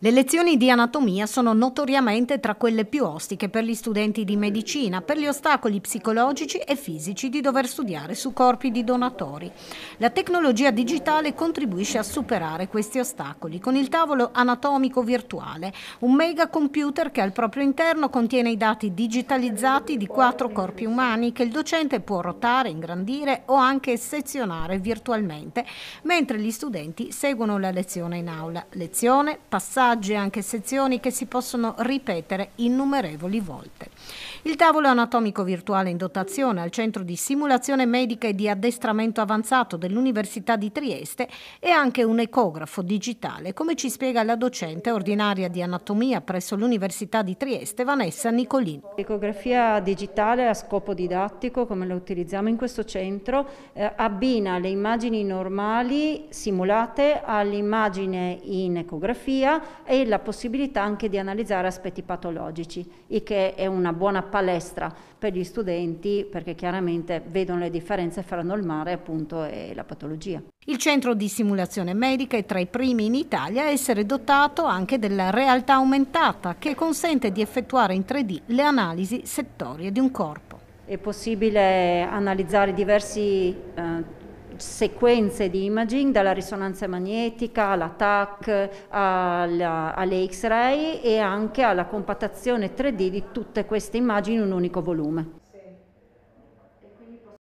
Le lezioni di anatomia sono notoriamente tra quelle più ostiche per gli studenti di medicina, per gli ostacoli psicologici e fisici di dover studiare su corpi di donatori. La tecnologia digitale contribuisce a superare questi ostacoli con il tavolo anatomico virtuale, un mega computer che al proprio interno contiene i dati digitalizzati di quattro corpi umani che il docente può rotare, ingrandire o anche sezionare virtualmente, mentre gli studenti seguono la lezione in aula. Lezione, passaggio passaggi anche sezioni che si possono ripetere innumerevoli volte. Il tavolo anatomico virtuale in dotazione al centro di simulazione medica e di addestramento avanzato dell'Università di Trieste è anche un ecografo digitale, come ci spiega la docente ordinaria di anatomia presso l'Università di Trieste, Vanessa Nicolini. L'ecografia digitale a scopo didattico, come la utilizziamo in questo centro, eh, abbina le immagini normali simulate all'immagine in ecografia e la possibilità anche di analizzare aspetti patologici, il che è una buona palestra per gli studenti perché chiaramente vedono le differenze fra il mare appunto e la patologia. Il centro di simulazione medica è tra i primi in Italia a essere dotato anche della realtà aumentata che consente di effettuare in 3D le analisi settorie di un corpo. È possibile analizzare diversi eh, sequenze di imaging dalla risonanza magnetica alla TAC alla, alle X-ray e anche alla compattazione 3D di tutte queste immagini in un unico volume.